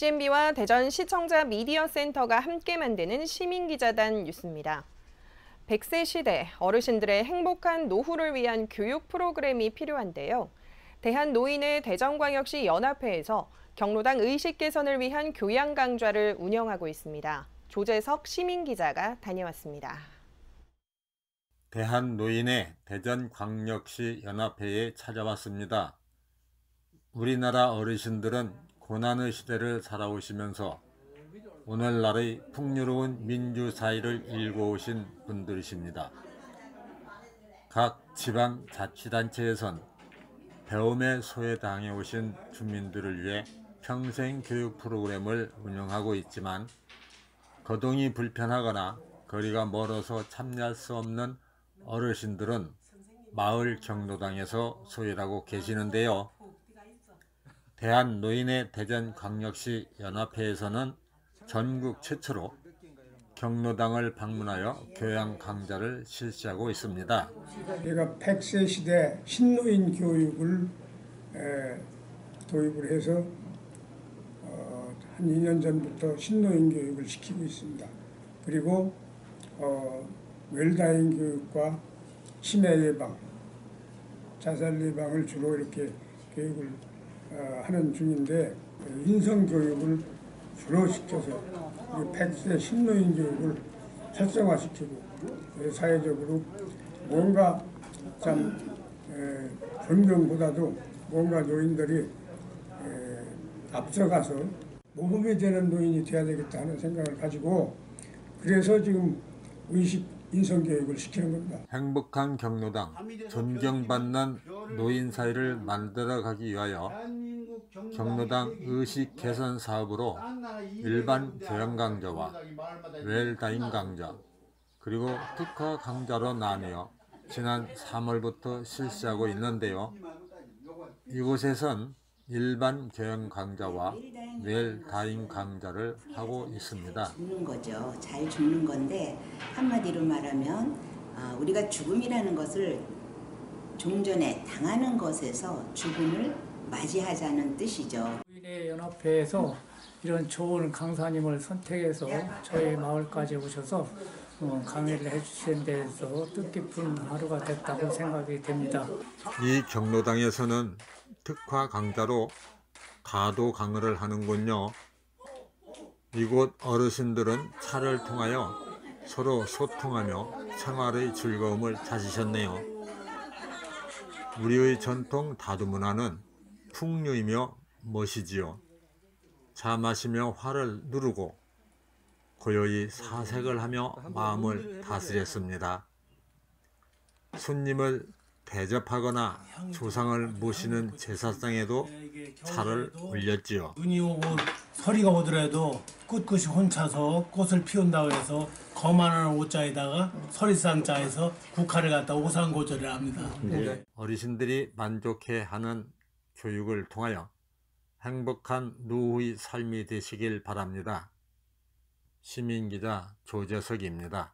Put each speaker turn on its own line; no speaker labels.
CNB와 대전 시청자 미디어 센터가 함께 만드는 시민기자단 뉴스입니다. 100세 시대 어르신들의 행복한 노후를 위한 교육 프로그램이 필요한데요. 대한노인의 대전광역시 연합회에서 경로당 의식 개선을 위한 교양 강좌를 운영하고 있습니다. 조재석 시민기자가 다녀왔습니다.
대한노인의 대전광역시 연합회에 찾아왔습니다. 우리나라 어르신들은 고난의 시대를 살아오시면서 오늘날의 풍요로운 민주 사회를 일궈오신 분들이십니다. 각 지방 자치단체에선 배움에 소외당해 오신 주민들을 위해 평생 교육 프로그램을 운영하고 있지만 거동이 불편하거나 거리가 멀어서 참여할 수 없는 어르신들은 마을 경로당에서 소외하고 계시는데요. 대한노인의 대전광역시 연합회에서는 전국 최초로 경로당을 방문하여 교양 강좌를 실시하고 있습니다.
제가 100세 시대 신노인 교육을 도입을 해서 어, 한 2년 전부터 신노인 교육을 시키고 있습니다. 그리고 어, 웰다잉 교육과 치매 예방, 자살 예방을 주로 이렇게 교육을 어, 하는 중인데 인성 교육을 주로 시켜서 100세 신노인 교육을 활성화시키고 사회적으로 뭔가 참 존경보다도 뭔가 노인들이 앞서가서 모범이 되는 노인이 돼야 되겠다 하는 생각을 가지고 그래서 지금 의식 인성교육을 시키는 겁니다.
행복한 경로당, 존경받는 노인 사회를 만들어가기 위하여 경로당 의식 개선 사업으로 일반 교양 강좌와 웰다잉 강좌, 그리고 특화 강좌로 나뉘어 지난 3월부터 실시하고 있는데요. 이곳에선 일반 교양 강좌와 웰 다잉 강좌를 하고 있습니다.
죽는 거죠. 잘 죽는 건데 한마디로 말하면 아, 우리가 죽음이라는 것을 종전에 당하는 것에서 죽음을 맞이하자는 뜻이죠.
연합회에서 이런 좋은 강사님을 선택해서 저희 마을까지 오셔서 어, 강의를 해주신 데서 뜻깊은 하루가 됐다고 생각이 됩니다.
이 경로당에서는 특화 강좌로 가도 강의를 하는군요. 이곳 어르신들은 차를 통하여 서로 소통하며 생활의 즐거움을 찾으셨네요. 우리의 전통 다도 문화는 풍류이며 멋이지요. 차 마시며 화를 누르고 고요히 사색을 하며 마음을 다스렸습니다. 손님을 대접하거나 조상을 모시는 제사상에도 차를 올렸지요.
눈이 오고 서리가 오더라도 꿋꿋이 혼차서 꽃을 피운다고 해서 거만한 옷자에다가 서리상자에서 국화를 갖다 오상고절을 합니다.
네. 어르신들이 만족해하는 교육을 통하여 행복한 노후의 삶이 되시길 바랍니다. 시민기자 조재석입니다.